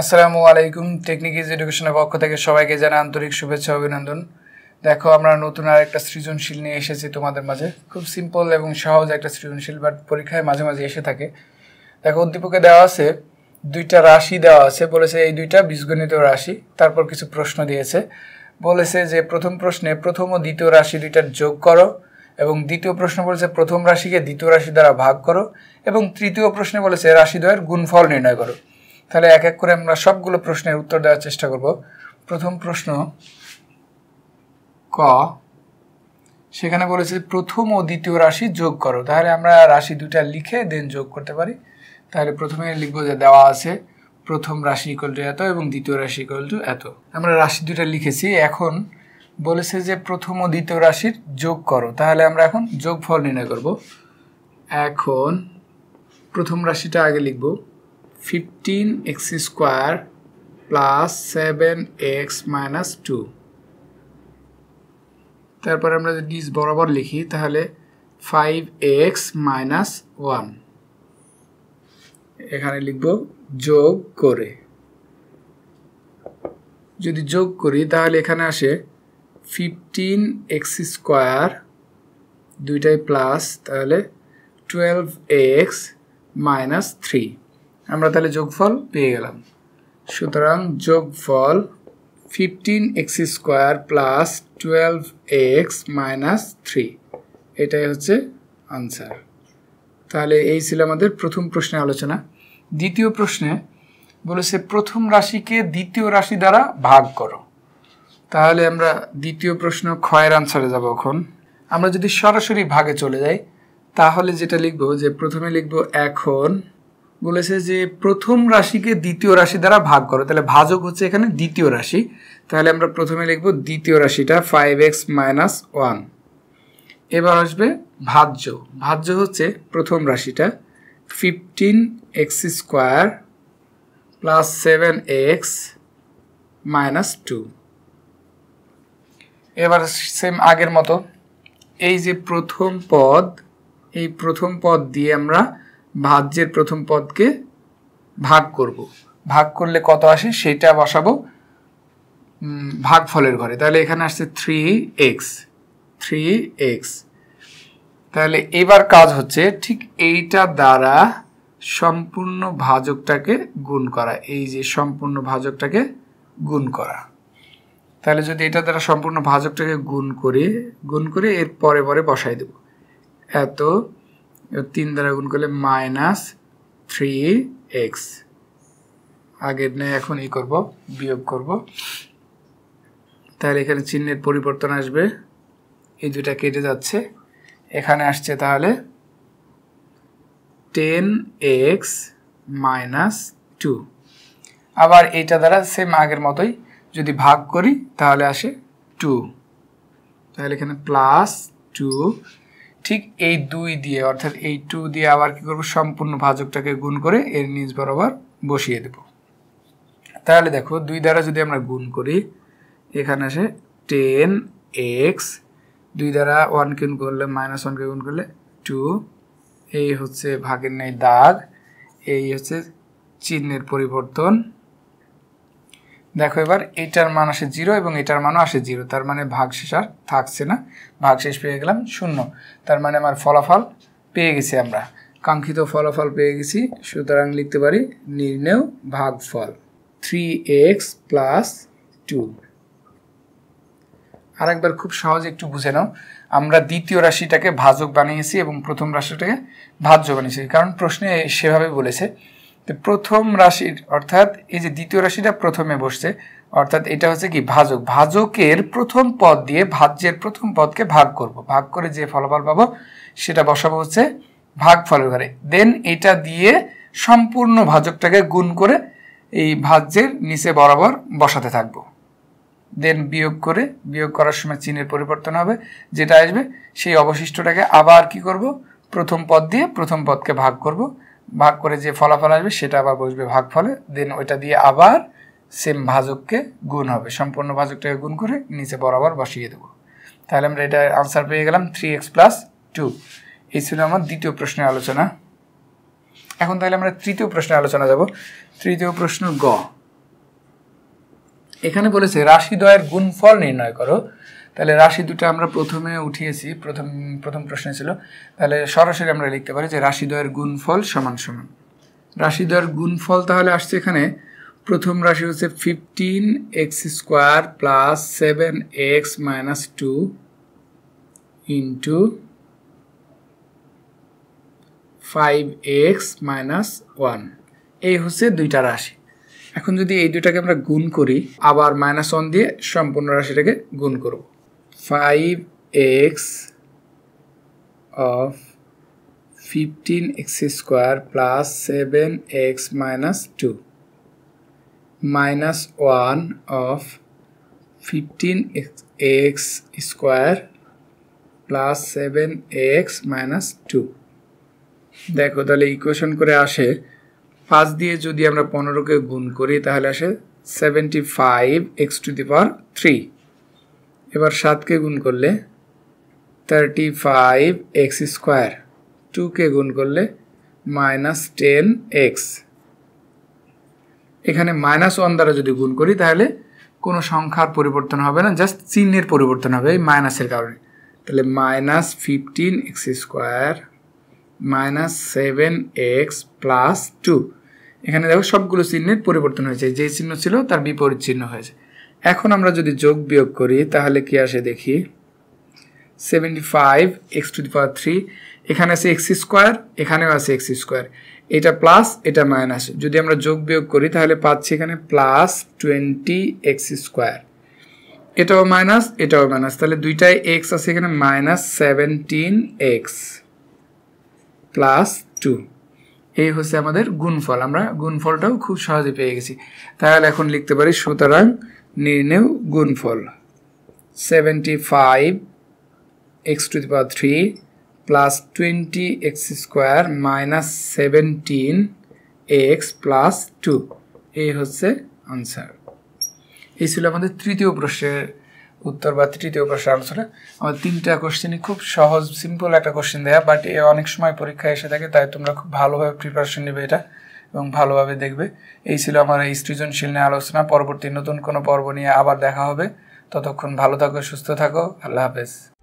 আসসালামু আলাইকুম technique is এডুকেশনের পক্ষ থেকে সবাইকে জানা আন্তরিক শুভেচ্ছা অভিনন্দন। দেখো, আমরা নতুন আর একটা সৃজনশীল নিয়ে এসেছি তোমাদের মাঝে। খুব সিম্পল এবং সহজ একটা সৃজনশীল বাট পরীক্ষায় মাঝে মাঝে এসে থাকে। দেখো, উদ্দীপকে দেওয়া আছে, দুইটা রাশি দেওয়া আছে। বলেছে এই দুইটা বীজগণিত রাশি, তারপর কিছু প্রশ্ন দিয়েছে। বলেছে যে প্রথম প্রশ্নে প্রথম ও দ্বিতীয় রাশি দুইটার যোগ করো, এবং দ্বিতীয় প্রশ্ন বলেছে প্রথম রাশিকে দ্বিতীয় রাশি দ্বারা ভাগ করো, এবং তৃতীয় প্রশ্নে বলেছে রাশি দ্বয়ের গুণফল নির্ণয় করো। তাহলে এক এক করে আমরা সবগুলো প্রশ্নের উত্তর দেওয়ার চেষ্টা করব। প্রথম প্রশ্ন, ক, সেখানে বলেছে প্রথম ও দ্বিতীয় রাশি যোগ করো। তাহলে আমরা রাশি দুটা লিখে দেন যোগ করতে পারি। তাহলে প্রথমে লিখব যে দেওয়া আছে, প্রথম রাশি ইকুয়াল টু এত এবং দ্বিতীয় রাশি ইকুয়াল টু এত। আমরা রাশি দুটা লিখেছি, এখন বলেছে যে প্রথম ও দ্বিতীয় রাশির যোগ করো। তাহলে আমরা এখন যোগফল নির্ণয় করব। এখন প্রথম রাশিটা আগে লিখব। Fifteen x square plus seven x minus two তারপর আমরা যদি বরাবর লিখি, তাহলে ফাইভ এক্স মাইনাস ওয়ান এখানে লিখব যোগ করে। যদি যোগ করি, তাহলে এখানে আসে ফিফটিন এক্স স্কোয়ার দুইটাই প্লাস তাহলে টুয়েলভ এক্স মাইনাস থ্রি আমরা তাহলে যোগফল পেয়ে গেলাম। সুতরাং যোগফল fifteen x square plus twelve x minus three এটাই হচ্ছে আনসার তাহলে এই ছিল আমাদের প্রথম প্রশ্নে আলোচনা। দ্বিতীয় প্রশ্নে বলেছে, প্রথম রাশিকে দ্বিতীয় রাশি দ্বারা ভাগ করো। তাহলে আমরা দ্বিতীয় প্রশ্ন ক্ষয়ের আনসারে যাব এখন। আমরা যদি সরাসরি ভাগে চলে যাই, তাহলে যেটা লিখব যে প্রথমে লিখব এখন বলেছে যে প্রথম রাশিকে দ্বিতীয় রাশি দ্বারা ভাগ করো। তাহলে ভাজক হচ্ছে এখানে দ্বিতীয় রাশি। তাহলে আমরা প্রথমে লিখব দ্বিতীয় রাশিটা ফাইভ এক্স মাইনাস ওয়ান এবার আসবে ভাজ্য। ভাজ্য হচ্ছে প্রথম রাশিটা fifteen x square plus seven x minus two এবার সেম আগের মতো। এই যে প্রথম পদ, এই প্রথম পদ দিয়ে আমরা ভাজ্যের প্রথম পদকে ভাগ করব। ভাগ করলে কত আসে? সেটা বসাবো। ভাগ ফলের ঘরে। তাহলে এখানে আসছে থ্রি এক্স থ্রি এক্স তাহলে এবার কাজ হচ্ছে ঠিক এইটা দ্বারা সম্পূর্ণ ভাজকটাকে গুণ করা। এই যে সম্পূর্ণ ভাজকটাকে গুণ করা। তাহলে যদি এটা দ্বারা সম্পূর্ণ ভাজকটাকে গুণ করে গুণ করে এর পরে পরে বসাই দেব। এত তিন দ্বারা গুণ করলে মাইনাস থ্রি এক্স আগের নেই এখন ই করব, বিয়োগ করব। তাহলে এখানে চিহ্নের পরিবর্তন আসবে। এই দুটা কেটে যাচ্ছে। এখানে আসছে তাহলে টেন এক্স মাইনাস টু আবার এইটা দ্বারা সেম আগের মতোই যদি ভাগ করি, তাহলে আসে টু তাহলে এখানে প্লাস টু ঠিক এই দুই দিয়ে, অর্থাৎ এই টু দিয়ে আবার কি করব? সম্পূর্ণ ভাজকটাকে গুণ করে এর নিচ বরাবর বসিয়ে দেব। তাহলে দেখো, দুই দ্বারা যদি আমরা গুণ করি, এখানে আসে টেন এক্স দুই দ্বারা ওয়ানকে গুণ করলে মাইনাস ওয়ানকে গুণ করলে টু এই হচ্ছে ভাগের নেই দাগ, এই হচ্ছে চিহ্নের পরিবর্তন দেখো এবার এটার মান আসে জিরো এবং এটার মানও আসে জিরো। তার মানে ভাগ শেষ আর থাকছে না। ভাগ শেষ পেয়ে গেলাম শূন্য। তার মানে আমার ফলাফল পেয়ে গেছি আমরা। কাঙ্ক্ষিত ফলাফল পেয়ে গেছি, সুতরাং লিখতে পারি নির্ণেয় ভাগফল থ্রি এক্স প্লাস টু। আরেকবার খুব সহজে একটু বুঝে নাও। আমরা দ্বিতীয় রাশিটাকে ভাজক বানিয়েছি এবং প্রথম রাশিটাকে ভাজ্য বানিয়েছি। কারণ প্রশ্নে সেভাবে বলেছে প্রথম রাশির, অর্থাৎ এই যে দ্বিতীয় রাশিটা প্রথমে বসছে, অর্থাৎ এটা হচ্ছে কি ভাজক। ভাজকের প্রথম পদ দিয়ে ভাজ্যের প্রথম পদকে ভাগ করব। ভাগ করে যে ফলাফল পাবো সেটা বসাবো হচ্ছে ভাগ ফলের ঘরে। দেন এটা দিয়ে সম্পূর্ণ ভাজকটাকে গুণ করে এই ভাজ্যের নিচে বরাবর বসাতে থাকব। দেন বিয়োগ করে, বিয়োগ করার সময় চিহ্নের পরিবর্তন হবে, যেটা আসবে সেই অবশিষ্টটাকে আবার কি করব? প্রথম পদ দিয়ে প্রথম পদকে ভাগ করব। ভাগ করে যে ফলাফল আসবে, সেটা আবার বসবে ভাগ ফলে দেন ওইটা দিয়ে আবার সেম ভাজককে গুণ হবে। সম্পূর্ণ ভাজকটাকে গুণ করে নিচে বরাবর বসিয়ে দেবো। তাহলে আমরা এটা আনসার পেয়ে গেলাম থ্রি এক্স প্লাস টু এই ছিল আমার দ্বিতীয় প্রশ্নের আলোচনা। এখন তাহলে আমরা তৃতীয় প্রশ্নের আলোচনা যাব। তৃতীয় প্রশ্ন গ। এখানে বলেছে রাশিদ্বয়ের গুণফল নির্ণয় করো। তাহলে রাশি দুটো আমরা প্রথমে উঠিয়েছি, প্রথম প্রথম প্রশ্ন ছিল। তাহলে সরাসরি আমরা লিখতে পারি যে রাশি দ্বয়ের গুণফল সমান সমান। রাশি দ্বয়ের গুণফল তাহলে আসছে এখানে। প্রথম রাশি হচ্ছে fifteen x square plus seven x minus two into five x minus one এই হচ্ছে দুইটা রাশি। এখন যদি এই দুটাকে আমরা গুণ করি, আবার মাইনাস ওয়ান দিয়ে সম্পূর্ণ রাশিটাকে গুণ করব। Five x of fifteen x square plus seven x minus two minus one of fifteen x square plus seven x minus two দেখো, তাহলে ইকুয়েশন করে আসে পাঁচ দিয়ে যদি আমরা পনেরোকে গুণ করি, তাহলে আসে seventy five x to the power three এবার সাতকে গুণ করলে থার্টি ফাইভ এক্স স্কোয়ার টুকে গুণ করলে মাইনাস টেন এক্স এখানে মাইনাস ওয়ান দ্বারা যদি গুণ করি, তাহলে কোনো সংখ্যার পরিবর্তন হবে না জাস্ট চিহ্নের পরিবর্তন হবে এই মাইনাসের কারণে। তাহলে minus fifteen x square minus seven x plus two এখানে দেখো সবগুলো চিহ্নের পরিবর্তন হয়েছে, যে চিহ্ন ছিল তার বিপরীত চিহ্ন হয়েছে। এখন আমরা যদি যোগ বিয়োগ করি, তাহলে কি আসে দেখি? Seventy five x to the power three এখানে আছে এক্স স্কোয়ার এখানেও আছে এক্স স্কোয়ার এটা প্লাস এটা মাইনাস যদি আমরা যোগ বিয়োগ করি, তাহলে পাচ্ছি এখানে প্লাস টোয়েন্টি এক্স স্কোয়ার এটাও মাইনাস এটাও মাইনাস তাহলে দুইটাই এক্স আছে এখানে minus seventeen x plus two এই হচ্ছে আমাদের গুণফল। আমরা গুণফলটাও খুব সহজে পেয়ে গেছি। তাহলে এখন লিখতে পারি, সুতরাং নির্ণেয় গুণফল। Seventy five x to the power three plus twenty x square minus seventeen x plus two এই হচ্ছে আনসার এই ছিল আমাদের তৃতীয় প্রশ্নের উত্তর বা তৃতীয় প্রশ্নের আলোচনা আমাদের তিনটা কোশ্চেনই খুব সহজ সিম্পল একটা কোশ্চেন দেয়া বাট এ অনেক সময় পরীক্ষায় এসে থাকে, তাই তোমরা খুব ভালোভাবে প্রিপারেশন নেবে এটা। এবং ভালোভাবে দেখবে। এই ছিল আমার এই সৃজনশীল নিয়ে আলোচনা। পরবর্তী নতুন কোনো পর্ব নিয়ে আবার দেখা হবে। ততক্ষণ ভালো থাকো, সুস্থ থাকো। আল্লাহ হাফেজ।